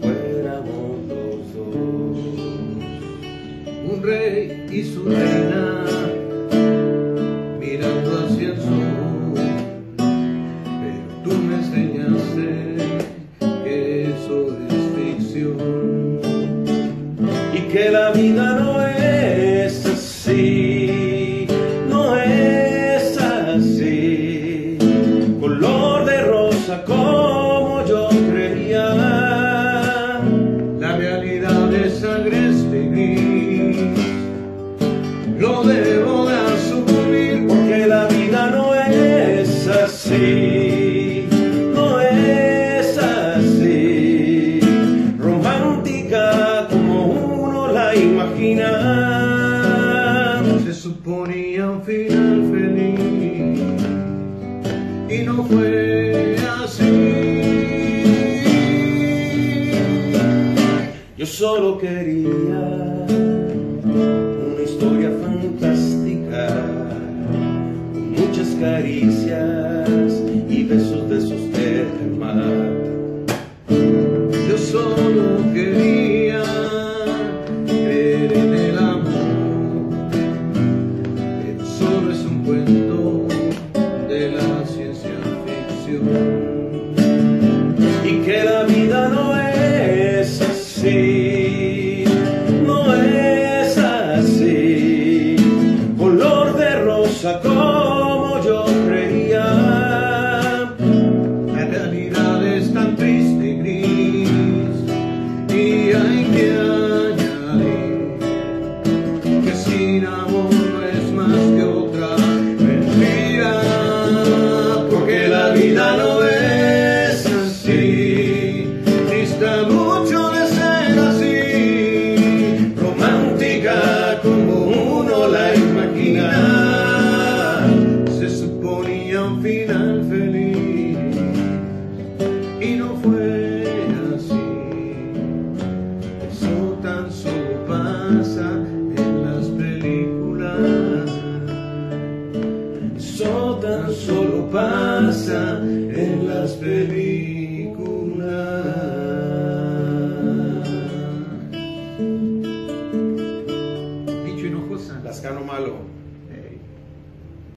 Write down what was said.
fuéramos los dos. Un rey y su reina que la vida no es así, no es así, color de rosa como yo creía. La realidad es agreste y gris, lo debo de asumir porque la vida no es así, Se suponía un final feliz y no fue así. Yo solo quería una historia fantástica, con muchas caricias y besos de esos del y que la vida no es así, no es así, color de rosa como yo creía. La realidad es tan triste en las películas. Eso tan solo pasa en las películas. Dicho Hinojosa. Lascano Malo.